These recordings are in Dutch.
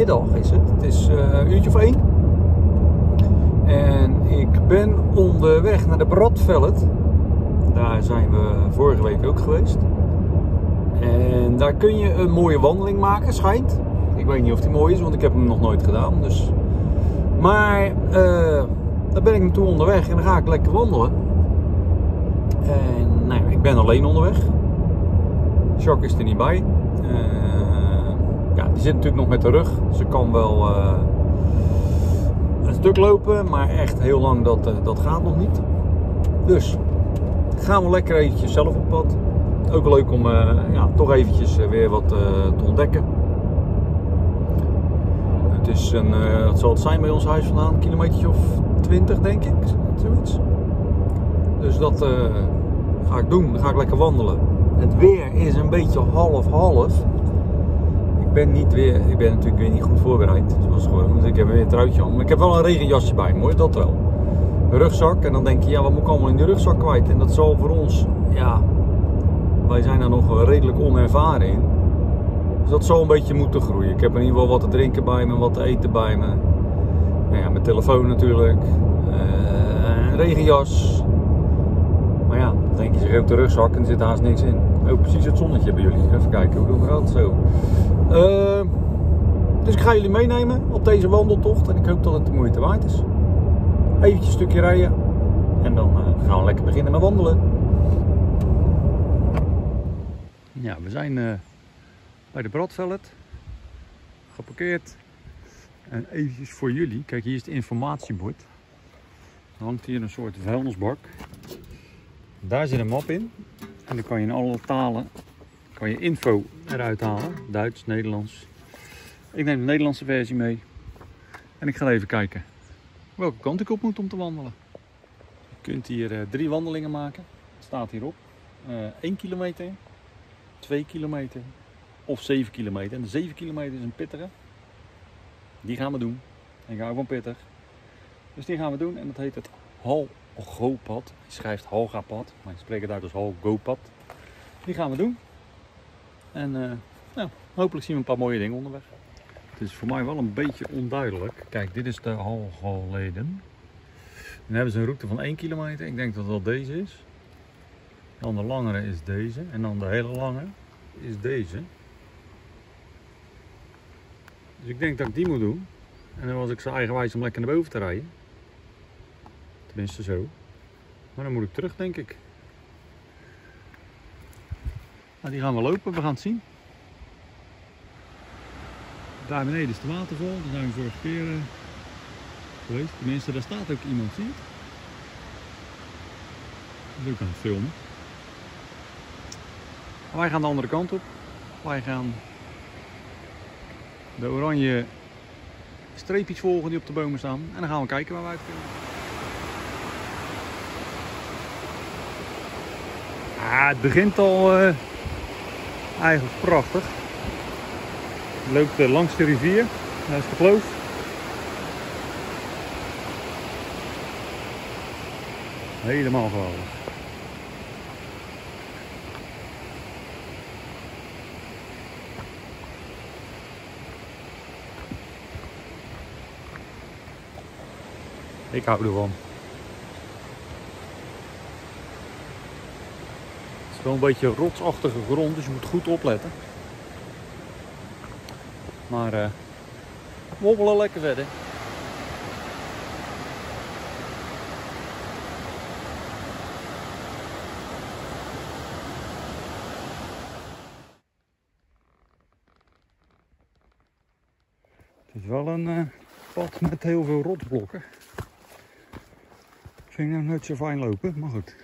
middag is het. Het is eh, een uurtje of één. En ik ben onderweg naar de Bradvellet. Daar zijn we vorige week ook geweest. En daar kun je een mooie wandeling maken, schijnt. Ik weet niet of die mooi is, want ik heb hem nog nooit gedaan. Dus. Maar uh, daar ben ik naartoe onderweg en dan ga ik lekker wandelen. En nou ik ben alleen onderweg. Jacques is er niet bij. Ja, die zit natuurlijk nog met de rug. Ze kan wel uh, een stuk lopen, maar echt heel lang dat, uh, dat gaat nog niet. Dus gaan we lekker eventjes zelf op pad. Ook leuk om ja, toch eventjes weer wat te ontdekken. Het is een, wat zal het zijn bij ons huis vandaan? Een kilometertje of 20 denk ik, zoiets. Dus dat ga ik doen. Dan ga ik lekker wandelen. Het weer is een beetje half-half. Ik ben, niet weer, ik ben natuurlijk weer niet goed voorbereid. Zoals gewoon. Ik heb weer een truitje aan. Ik heb wel een regenjasje bij me hoor, dat wel. Een rugzak. En dan denk je, ja, wat moet ik allemaal in die rugzak kwijt? En dat zal voor ons, ja, wij zijn daar nog redelijk onervaren in. Dus dat zal een beetje moeten groeien. Ik heb in ieder geval wat te drinken bij me, wat te eten bij me. Nou ja, mijn telefoon natuurlijk. Uh, een regenjas. Maar ja, dan denk je, je hebt de rugzak en er zit haast niks in. Oh, precies het zonnetje bij jullie. Even kijken, hoe doen we dat? Zo. Uh, dus ik ga jullie meenemen op deze wandeltocht. En ik hoop dat het de moeite waard is. Eventjes een stukje rijden. En dan uh, gaan we lekker beginnen met wandelen. Ja, we zijn uh, bij de Bradvellet. Geparkeerd. En eventjes voor jullie. Kijk, hier is het informatiebord. Er hangt hier een soort vuilnisbak. Daar zit een map in. En dan kan je in alle talen kan je info eruit halen. Duits, Nederlands. Ik neem de Nederlandse versie mee. En ik ga even kijken welke kant ik op moet om te wandelen. Je kunt hier uh, drie wandelingen maken. Het staat hierop. Uh, 1 kilometer, 2 kilometer of 7 kilometer. En de 7 kilometer is een pittige. Die gaan we doen. En ik hou van pittig. Dus die gaan we doen. En dat heet het Hal Go-pad. Je schrijft Halga-pad, maar ik spreek het uit als Hal-Go-pad. Die gaan we doen. En uh, nou, hopelijk zien we een paar mooie dingen onderweg. Het is voor mij wel een beetje onduidelijk. Kijk, dit is de Halgaleden. Dan hebben ze een route van 1 kilometer. Ik denk dat dat deze is. Dan de langere is deze. En dan de hele lange is deze. Dus ik denk dat ik die moet doen. En dan was ik zo eigenwijs om lekker naar boven te rijden. Tenminste zo. Maar dan moet ik terug, denk ik. Nou, die gaan we lopen, we gaan het zien. Daar beneden is de waterval, daar zijn we vorige keer uh, geweest. Tenminste, daar staat ook iemand, zie je ook aan het filmen. wij gaan de andere kant op. Wij gaan de oranje streepjes volgen die op de bomen staan. En dan gaan we kijken waar we uit kunnen. Ah, het begint al uh, eigenlijk prachtig. Loopt uh, langs de rivier. Is de kloof. Helemaal geweldig. Ik hou ervan. Het is wel een beetje rotsachtige grond, dus je moet goed opletten. Maar uh, wobbelen lekker verder. Het is wel een uh, pad met heel veel rotsblokken. Ik nou nooit zo fijn lopen, maar goed.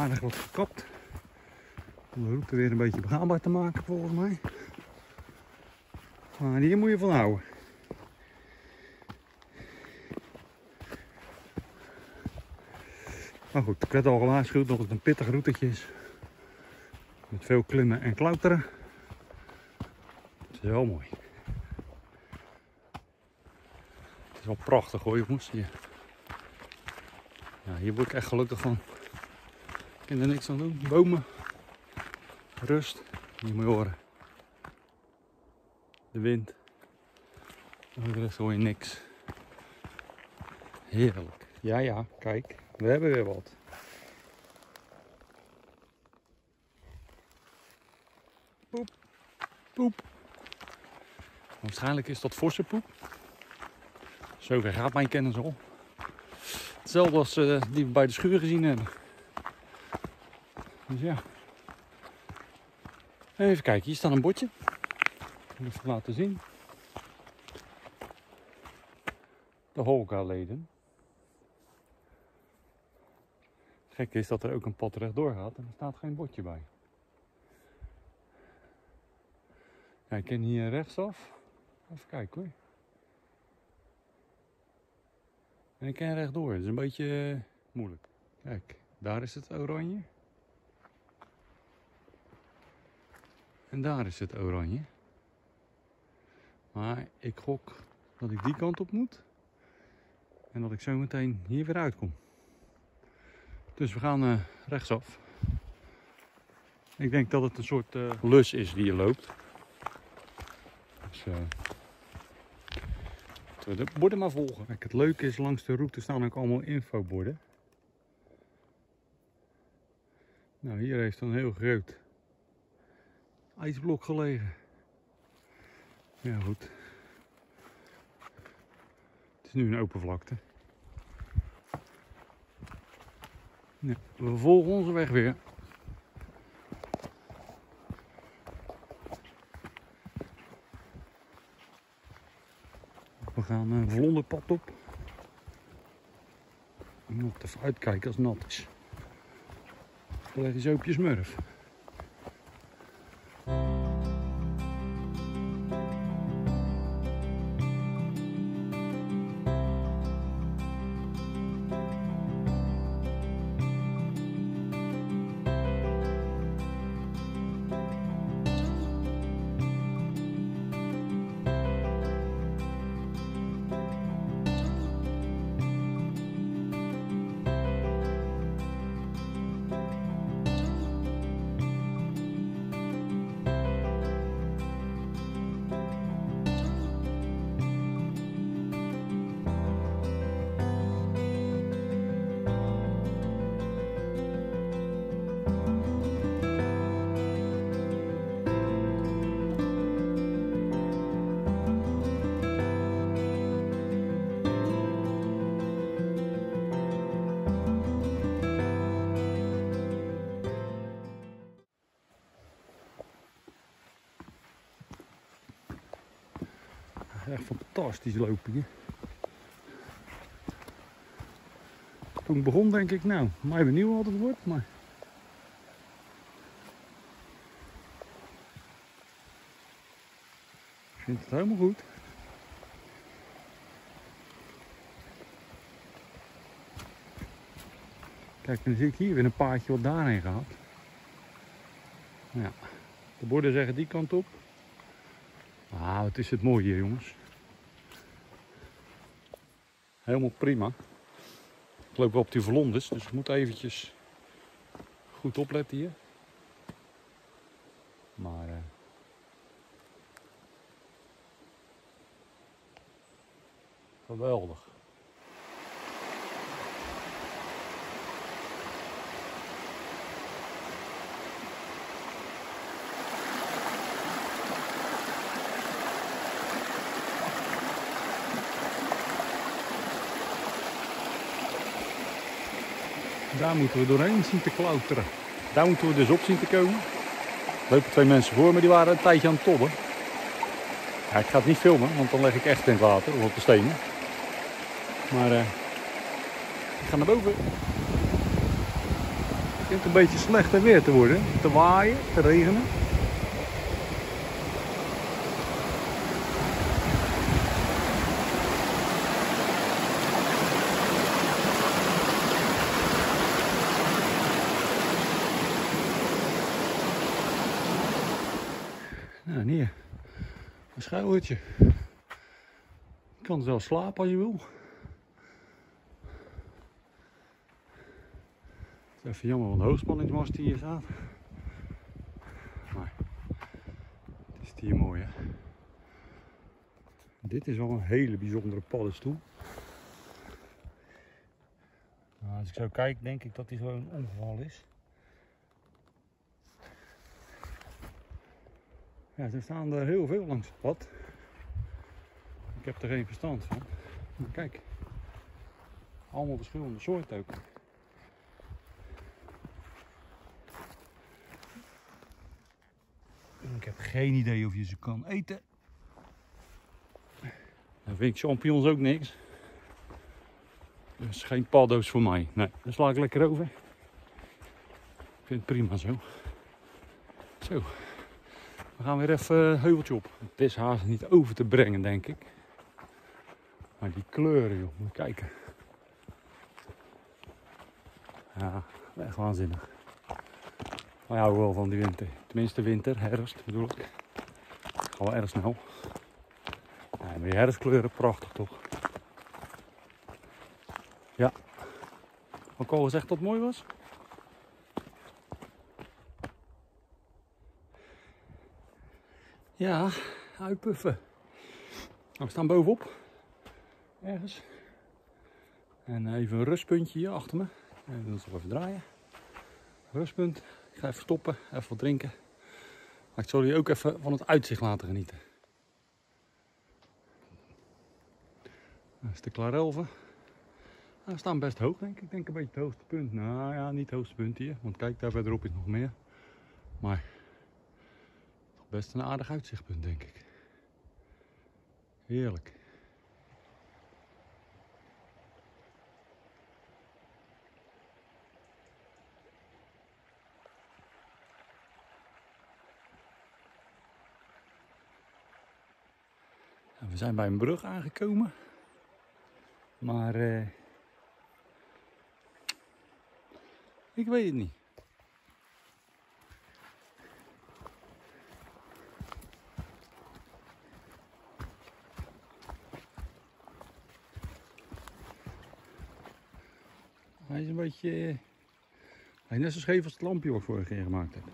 Aardig wat gekapt. Om de route weer een beetje begaanbaar te maken volgens mij. Maar hier moet je van houden. Maar goed, ik werd al gewaarschuwd dat het een pittig routetje is. Met veel klimmen en klauteren. Het is wel mooi. Het is wel prachtig hoor jongens. Hier, ja, hier word ik echt gelukkig van. Kan er niks aan doen. Bomen. Rust. Je moet je horen. De wind. En er is gewoon niks. Heerlijk. Ja, ja, kijk. We hebben weer wat. Poep. Poep. Waarschijnlijk is dat forse poep. Zover gaat mijn kennis al. Hetzelfde als uh, die we bij de schuur gezien hebben. Dus ja. Even kijken, hier staat een bordje. Ik ga even laten zien. De Holga-leden. Gek is dat er ook een pad rechtdoor gaat en er staat geen bordje bij. Ja, ik ken hier rechtsaf. Even kijken hoor. En ik ken rechtdoor. Dat is een beetje eh, moeilijk. Kijk, daar is het oranje. En daar is het oranje. Maar ik gok dat ik die kant op moet. En dat ik zo meteen hier weer uitkom. Dus we gaan uh, rechtsaf. Ik denk dat het een soort uh, lus is die je loopt. Dus uh, de borden maar volgen. Kijk, het leuke is, langs de route staan ook allemaal infoborden. Nou, hier heeft een heel groot ijsblok gelegen. Ja, goed. Het is nu een open vlakte. We volgen onze weg weer. We gaan een vlonderpad op. Je moet even uitkijken als het nat is. Dan leg je op je Bye. Echt fantastisch lopen hier. Toen ik begon denk ik, nou, mij benieuwd wat het wordt, maar... Ik vind het helemaal goed. Kijk, dan zie ik hier weer een paardje wat daarheen gaat. Ja, de borden zeggen die kant op. Ah, wat is het mooi hier, jongens. Helemaal prima. Ik loop op die verlondes, dus ik moet eventjes goed opletten hier. Maar... Uh... Geweldig. Daar moeten we doorheen zien te klauteren. Daar moeten we dus op zien te komen. Er lopen twee mensen voor me, die waren een tijdje aan het tobben. Ja, ik ga het niet filmen, want dan leg ik echt in het water of op de stenen. Maar uh, ik ga naar boven. Het begint een beetje slechter weer te worden. Te waaien, te regenen. Nou, hier. Je kan zelfs slapen als je wil. is even jammer, want de hoogspanningsmast die hier staat. Maar het is hier mooi, hè? Dit is wel een hele bijzondere paddenstoel. Nou, als ik zo kijk, denk ik dat die gewoon een ongeval is. Ja, er staan er heel veel langs het pad. Ik heb er geen verstand van. Maar kijk, allemaal verschillende soorten ook. Ik heb geen idee of je ze kan eten. Dan vind ik champignons ook niks. Dus geen paddo's voor mij. Nee, daar sla ik lekker over. Ik vind het prima zo. Zo. We gaan weer even een heuveltje op. Het is haast niet over te brengen, denk ik. Maar die kleuren, joh. Moet kijken. Ja, echt waanzinnig. Maar ja, wel van die winter. Tenminste winter, herfst bedoel ik. Gaat wel erg snel. Maar die herfstkleuren, prachtig toch? Ja. Ik al gezegd dat het mooi was? Ja, uitpuffen. Nou, we staan bovenop. Ergens. En even een rustpuntje hier achter me. En dan zal even draaien. Rustpunt. Ik ga even stoppen, even wat drinken. Maar ik zal jullie ook even van het uitzicht laten genieten. Dat is de Klarelven. We staan best hoog denk ik. Ik denk een beetje het hoogste punt. Nou ja, niet het hoogste punt hier. Want kijk, daar verderop is nog meer. Maar best een aardig uitzichtpunt denk ik. Heerlijk. We zijn bij een brug aangekomen. Maar uh, ik weet het niet. Beetje... Uh, hij is net zo scheef als het lampje wat ik vorige keer gemaakt heb.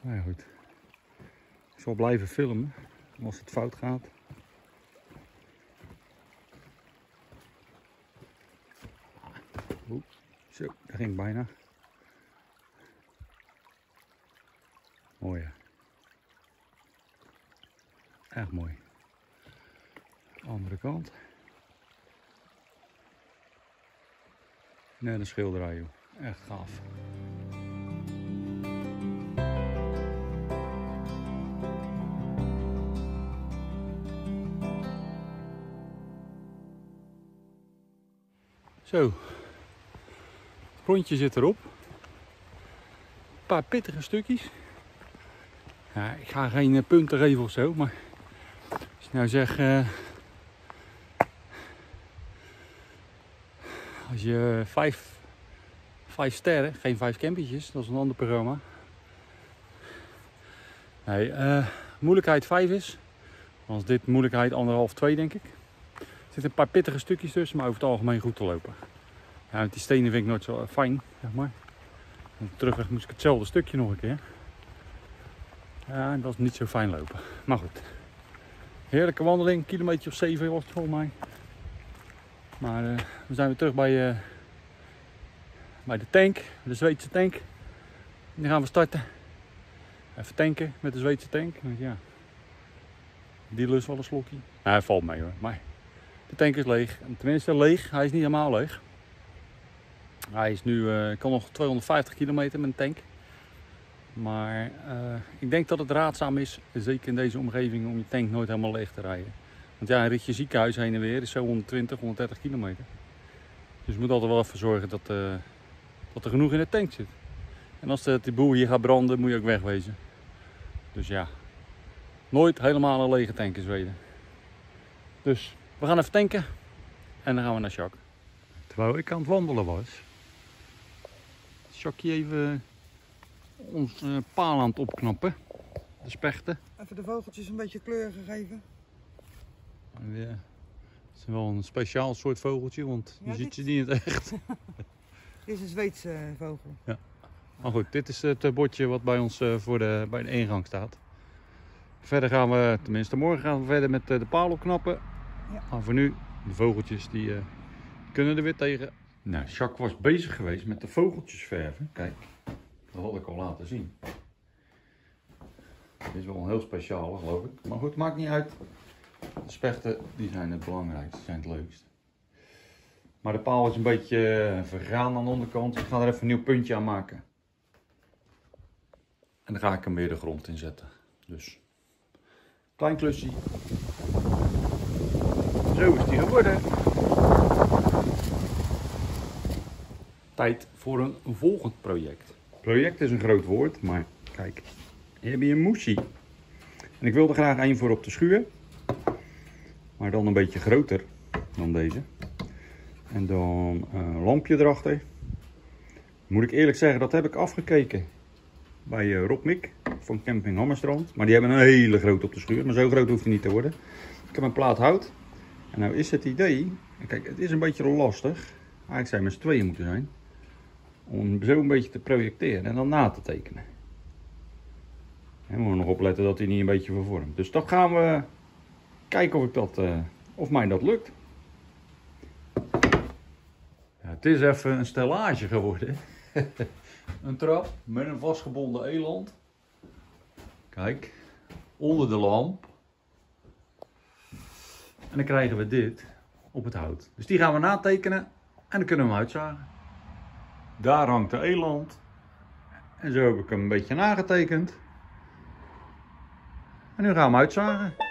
Nou ja, goed. Ik zal blijven filmen als het fout gaat. Zo, daar ging bijna. Mooi. Echt mooi. Andere kant. Net een schilderij. Echt gaaf. Zo, het rondje zit erop. Een paar pittige stukjes. Ja, ik ga geen eh, punten geven of zo, maar als je nou zegt, uh, als je vijf, vijf sterren, geen vijf campetjes, dat is een ander programma. Nee, uh, moeilijkheid 5 is, als dit moeilijkheid anderhalf, 2 denk ik zitten een paar pittige stukjes tussen, maar over het algemeen goed te lopen. Ja, die stenen vind ik nooit zo eh, fijn, zeg maar. En terugweg moest ik hetzelfde stukje nog een keer. Ja, dat is niet zo fijn lopen. Maar goed. Heerlijke wandeling, kilometer of 7 was het volgens mij. Maar uh, we zijn weer terug bij, uh, bij de tank, de Zweedse tank. Die gaan we starten. Even tanken met de Zweedse tank. Want ja, die lust wel een slokje. Nou, hij valt mee hoor. Maar de tank is leeg. Tenminste leeg, hij is niet helemaal leeg. Hij is nu, uh, kan nog 250 kilometer met een tank. Maar ik denk dat het raadzaam is, zeker in deze omgeving, om je tank nooit helemaal leeg te rijden. Want ja, een ritje ziekenhuis heen en weer is zo 120, 130 kilometer. Dus je moet altijd wel even zorgen dat, uh, dat er genoeg in de tank zit. En als de, die boel hier gaat branden, moet je ook wegwezen. Dus ja, nooit helemaal een lege tank in Zweden. Dus we gaan even tanken en dan gaan we naar Jacques. Terwijl ik aan het wandelen was, Jacques even ons uh, paal aan het opknappen. De spechten. Even de vogeltjes een beetje kleur gegeven. En weer Het is wel een speciaal soort vogeltje, want je Ja, ziet dit- ze niet in het echt. Dit is een Zweedse eh, vogel. Maar goed, dit is het eh, bordje wat bij ons eh, voor de, bij de ingang staat. Verder gaan we, tenminste morgen gaan we verder met de paal opknappen. Ja. Maar voor nu, de vogeltjes die eh, kunnen er weer tegen. Nou, Jacques was bezig geweest met de vogeltjes verven. Kijk, dat had ik al laten zien. Dit is wel een heel speciaal, geloof ik. Maar goed, maakt niet uit. Spechten die zijn het belangrijkste, zijn het leukst. Maar de paal is een beetje eh, vergaan aan de onderkant. Ik ga er even een nieuw puntje aan maken. En dan ga ik hem weer de grond in zetten. Dus, klein klusje. Zo is die geworden. Tijd voor een volgend project. Project is een groot woord, maar kijk, hier heb je een moesie. En ik wilde graag één voor op de schuur. Maar dan een beetje groter dan deze. En dan een lampje erachter. Moet ik eerlijk zeggen, dat heb ik afgekeken bij eh, Rob Mik van Camping Hammerstrand. Maar die hebben een hele grote op de schuur, maar zo groot hoeft hij niet te worden. Ik heb een plaat hout. En nou is het idee, kijk het is een beetje lastig. Eigenlijk zou je met z'n tweeën moeten zijn. Om zo een beetje te projecteren en dan na te tekenen. En we moeten nog opletten dat hij niet een beetje vervormt. Dus dat gaan we kijken of, ik dat, eh, of mij dat lukt. Ja, het is even een stellage geworden. een trap met een vastgebonden eland. Kijk, onder de lamp. En dan krijgen we dit op het hout. Dus die gaan we natekenen en dan kunnen we hem uitzagen. Daar hangt de eland. En zo heb ik hem een beetje nagetekend. En nu gaan we hem uitzagen.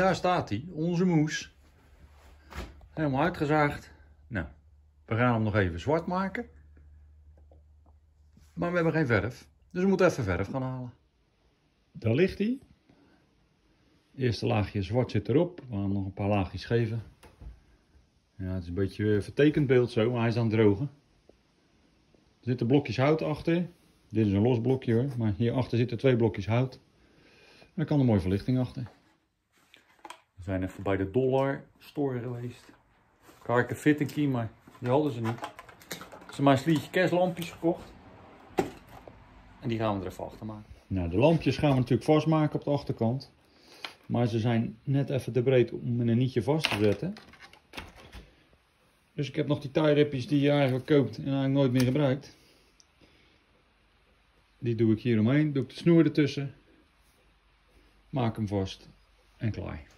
Daar staat hij, onze moes. Helemaal uitgezaagd. Nou, we gaan hem nog even zwart maken. Maar we hebben geen verf. Dus we moeten even verf gaan halen. Daar ligt hij. Eerste laagje zwart zit erop. We gaan nog een paar laagjes geven. Ja, het is een beetje vertekend beeld zo, maar hij is aan het drogen. Er zitten blokjes hout achter. Dit is een los blokje hoor, maar hierachter zitten twee blokjes hout. Er kan een mooie verlichting achter. We zijn even bij de Dollar Store geweest. Karken Key, maar die hadden ze niet. Ze maar een slietje kerstlampjes gekocht. En die gaan we er even achter maken. Nou, de lampjes gaan we natuurlijk vastmaken op de achterkant. Maar ze zijn net even te breed om in een nietje vast te zetten. Dus ik heb nog die tie die je eigenlijk koopt en eigenlijk nooit meer gebruikt. Die doe ik hier omheen, doe ik de snoer ertussen. Maak hem vast en klaar.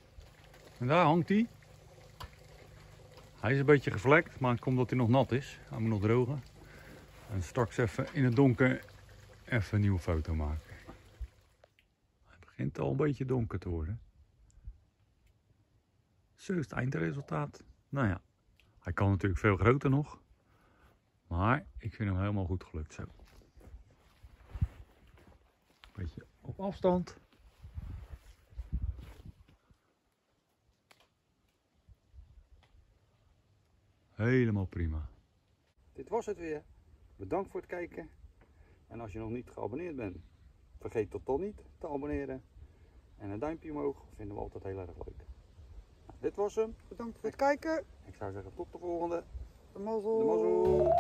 En daar hangt hij. Hij is een beetje gevlekt, maar het komt omdat hij nog nat is. Hij moet nog drogen. En straks even in het donker even een nieuwe foto maken. Het begint al een beetje donker te worden. Zo is het eindresultaat. Nou ja, hij kan natuurlijk veel groter nog. Maar ik vind hem helemaal goed gelukt zo. Beetje op afstand. Helemaal prima. Dit was het weer. Bedankt voor het kijken. En als je nog niet geabonneerd bent, vergeet tot dan niet te abonneren. En een duimpje omhoog vinden we altijd heel erg leuk. Nou, dit was hem. Bedankt voor het kijken. Ik zou zeggen tot de volgende. De mazzel. De mazzel.